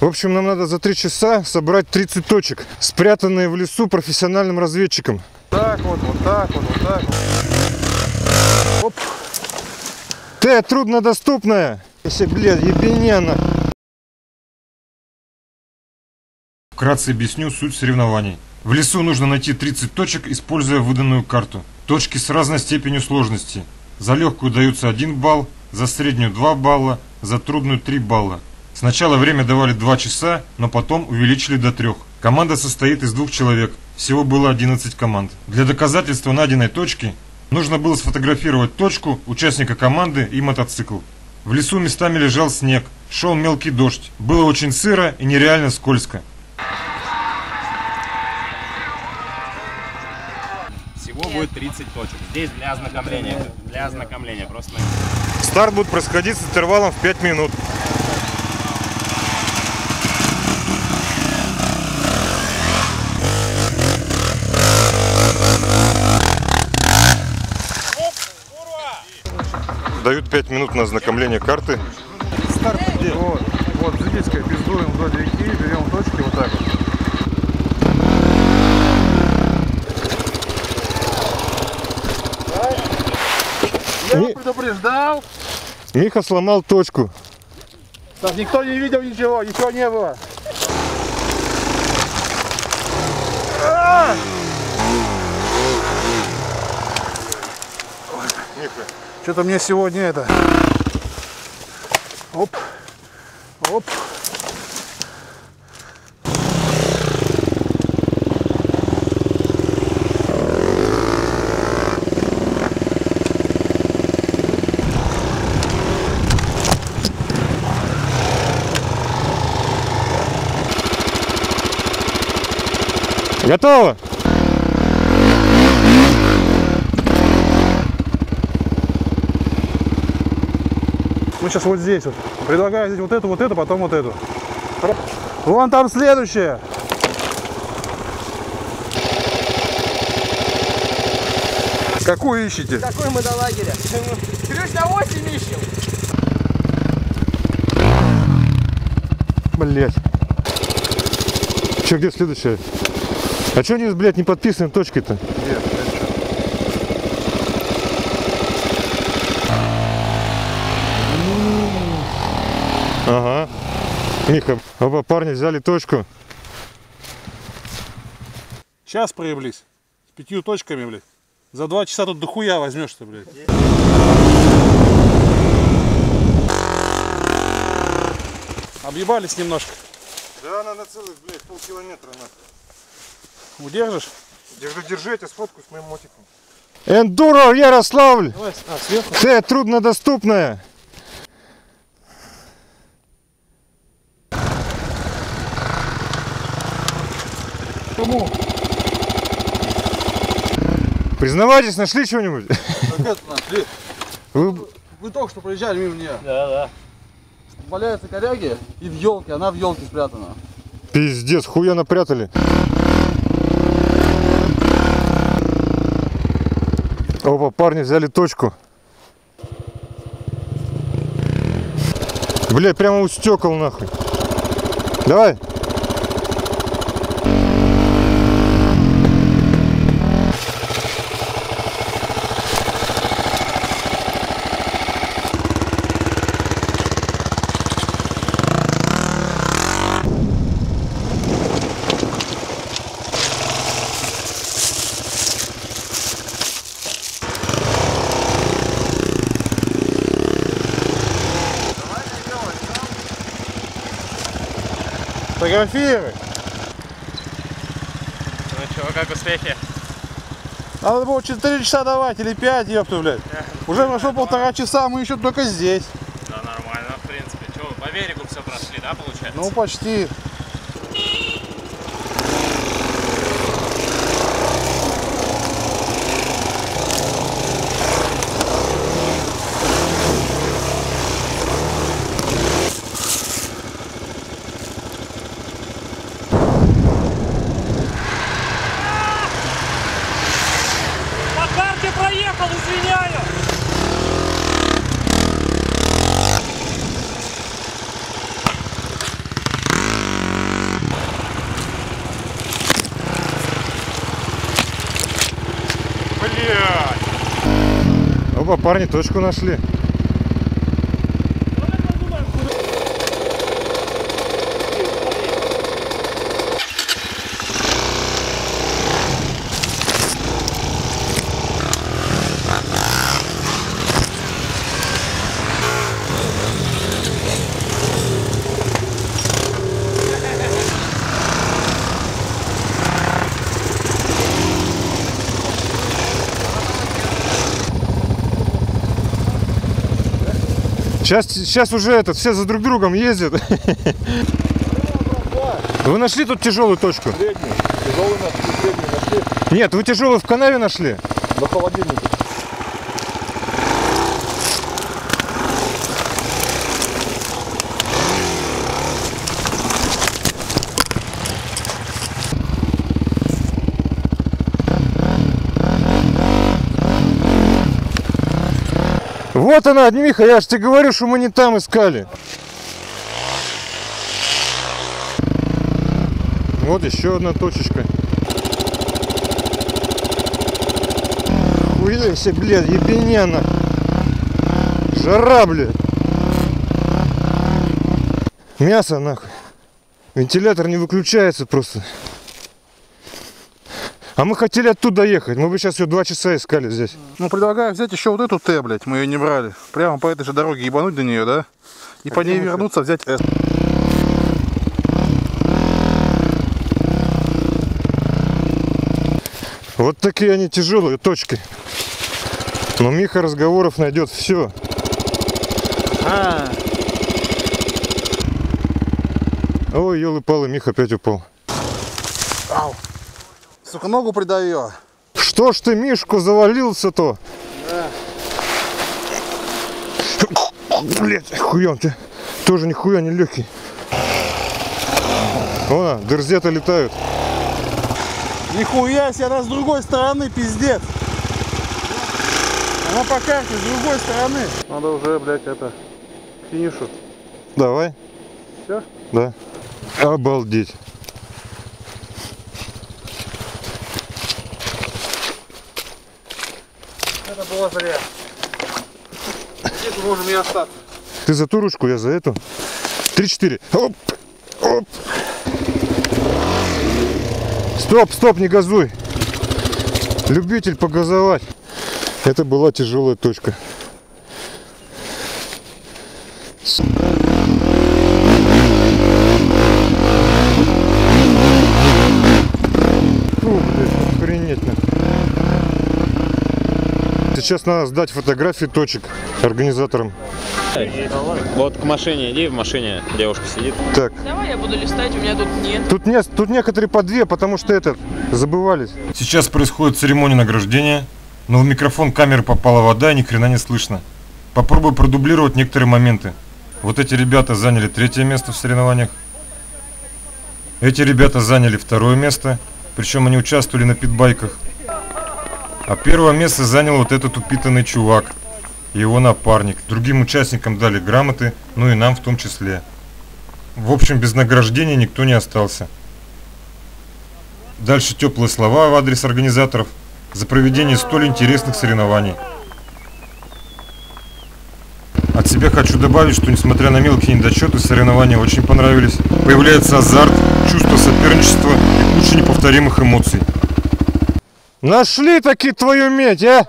В общем, нам надо за три часа собрать 30 точек, спрятанные в лесу профессиональным разведчиком. Так вот, вот так вот, вот так вот. Оп. Ты труднодоступная. Если, блядь, ебенена. Вкратце объясню суть соревнований. В лесу нужно найти 30 точек, используя выданную карту. Точки с разной степенью сложности. За легкую даются 1 балл, за среднюю 2 балла, за трудную 3 балла. Сначала время давали 2 часа, но потом увеличили до 3. Команда состоит из двух человек. Всего было 11 команд. Для доказательства найденной точки нужно было сфотографировать точку, участника команды и мотоцикл. В лесу местами лежал снег, шел мелкий дождь. Было очень сыро и нереально скользко. Всего будет 30 точек. Здесь для ознакомления. Для ознакомления просто. Старт будет происходить с интервалом в 5 минут. Дают 5 минут на ознакомление карты. Старт где? Вот, вот, Зыбицкая, пиздуем вдоль реки, берем точки вот так вот. Я Ми- предупреждал. Миха сломал точку. Так, никто не видел ничего, ничего не было. Что-то мне сегодня это... Оп. Оп. Готово? Мы сейчас вот здесь вот. Предлагаю здесь вот эту, вот эту, потом вот эту. Вон там следующая. Какую ищете? Какой мы до лагеря? Ключ на 8 ищем. Блять. Че, где следующая? А че они, блядь, не подписаны точкой-то? Ага. Миха, оба парня взяли точку. Сейчас проявлись. С пятью точками, блядь. За два часа тут дохуя возьмешь-то, блядь. Объебались немножко. Да, она на целых, блядь, полкилометра нахуй. Удержишь? Держи, держи, я сфоткаю с моим мотиком. Эндуро, Ярославль! Давай, а, сверху. Ты труднодоступная. Кому? Признавайтесь, нашли что-нибудь? Так это нашли. Вы- Вы только что проезжали мимо меня. Да, да. Валяются коряги и в елке, она в елке спрятана. Пиздец, хуя напрятали. Оба парни взяли точку. Бля, прямо у стекол нахуй. Давай. Фотографируй. Ну что, как успехи? Надо было 4 часа давать или 5, ёпту, блядь. Уже прошло полтора часа, мы еще только здесь. Да, нормально, в принципе. Что, по берегу все прошли, да, получается? Ну, почти. приехал, извиняюсь! Блять! Оба парни точку нашли. Сейчас, сейчас уже этот, все за друг другом ездят. Вы нашли тут тяжелую точку? Средний. Тяжелый нашли, средний нашли. Нет, вы тяжелую в канаве нашли? На холодильнике. Вот она, Миха, я же тебе говорю, что мы не там искали. Вот еще одна точечка. Хуя себе, блядь, ебеняна. Жара, блядь. Мясо, нахуй. Вентилятор не выключается просто. А мы хотели оттуда ехать. Мы бы сейчас ее два часа искали здесь. Ну, предлагаю взять еще вот эту Т, блядь, мы ее не брали. Прямо по этой же дороге ебануть до нее, да? И по ней вернуться, взять С. Вот такие они тяжелые точки. Но Миха разговоров найдет все. А, Ой, елы-палы, Миха опять упал. Сука, ногу придавила. Что ж ты, Мишку, завалился-то? Блять, хуем ты. Тоже нихуя не легкий. Вон, дырзеты летают. Нихуя себе, она с другой стороны, пиздец. Она по карте с другой стороны. Надо уже, блядь, это, к финишу. Давай. Всё? Да. Обалдеть. Это было зря. Здесь можем и остаться. Ты за ту ручку, я за эту. Три-четыре. Оп. Оп. Стоп, стоп, не газуй. Любитель погазовать. Это была тяжелая точка. Фу, блядь, охренеть нахуй. Сейчас надо сдать фотографии точек организаторам. Вот к машине иди, в машине девушка сидит. Так, Давай я буду листать, у меня тут нет. Тут, не, тут некоторые по две, потому что этот забывались. Сейчас происходит церемония награждения, но в микрофон камеры попала вода и ни хрена не слышно. Попробую продублировать некоторые моменты. Вот эти ребята заняли третье место в соревнованиях. Эти ребята заняли второе место, причем они участвовали на питбайках. А первое место занял вот этот упитанный чувак его напарник. Другим участникам дали грамоты, ну и нам в том числе. В общем, без награждения никто не остался. Дальше теплые слова в адрес организаторов за проведение столь интересных соревнований. От себя хочу добавить, что несмотря на мелкие недочеты, соревнования очень понравились. Появляется азарт, чувство соперничества и куча неповторимых эмоций. Нашли таки твою медь, а?